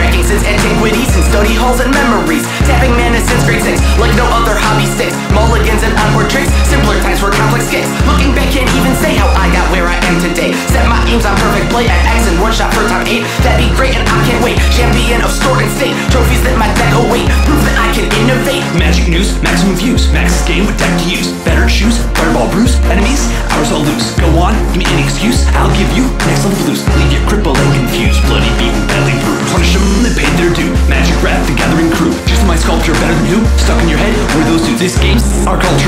cracking since and study halls and memories. Tapping mana since grade six, like no other hobby sticks. Mulligans and on board tricks, simpler times for complex skits. Looking back, can't even say how I got where I am today. Set my aims on perfect play at X and one shot for top eight. That'd be great, and I can't wait. Champion of store and state, trophies that my deck await. Proof that I can innovate. Magic news, maximum views, max game with deck to use. Better shoes, fireball brews. Enemies, hours all loose. Go on, give me an excuse. I'll give you next level Blues. Leave you crippled and confused, bloody.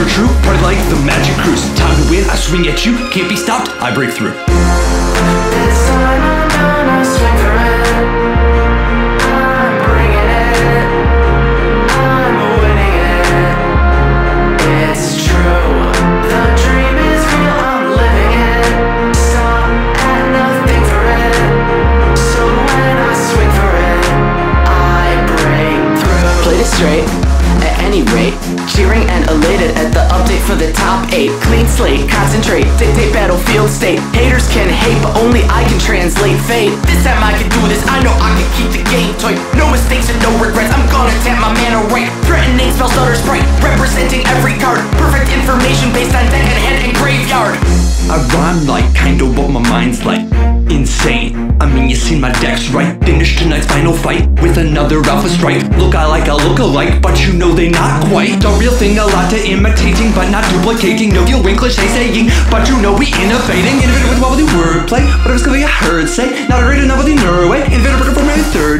Culture true. Party like the magic cruise. Time to win, I swing at you, can't be stopped, I break through. Concentrate, dictate battlefield state. Haters can hate, but only I can translate fate. This time I can do this, I know I can keep the game tight. No mistakes and no regrets, I'm gonna tap my mana right. Threatening Spellstutter Sprite, representing every card. Perfect information based on deck and hand and graveyard. I rhyme like kinda what my mind's like right? Finish tonight's final fight with another Alpha Strike. Look, I like a look alike, but you know they not quite. The real thing, a lot to imitating, but not duplicating. No deal, wink, cliche saying, but you know we innovating. Innovative with wobbly wordplay. Whatever's gonna be a heard say, not a rate, another the Norway. Innovative working for my third.